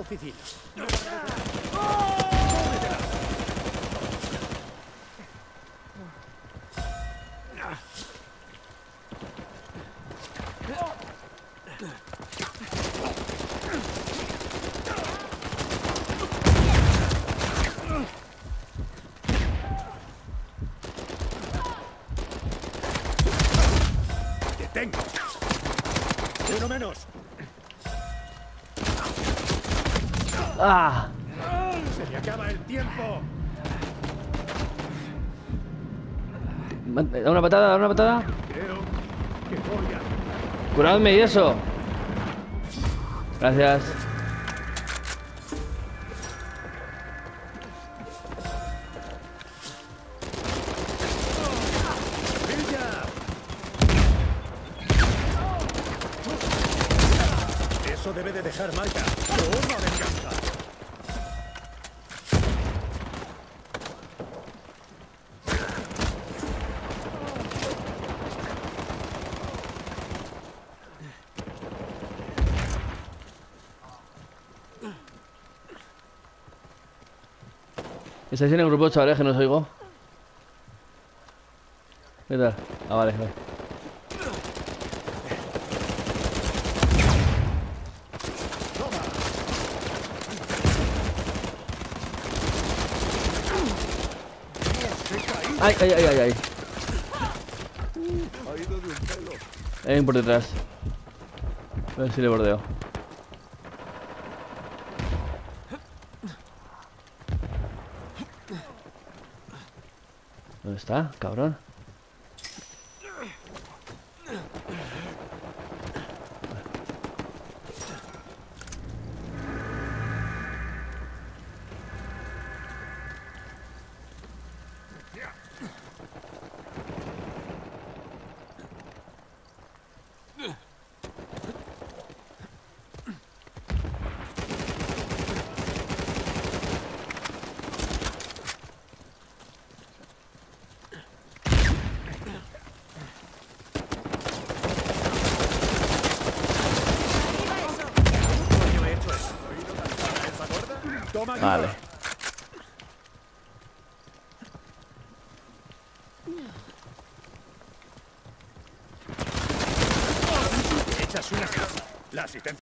oficina. ¡Te tengo! ¡Uno menos! ¡Ah! ¡Se me acaba el tiempo! Da una patada, da una patada. Creo que voy a... Curadme y eso. Gracias. Eso debe de dejar marca. ¡Toma venganza! ¿Estáis en el grupo, chavales, que no os oigo? ¿Qué tal? Ah, vale, vale. Ay, ay, ay, ay, ay. Hay un por detrás. A ver si le bordeo. ¿Dónde está, cabrón? Vale. Echas una casa. La asistencia.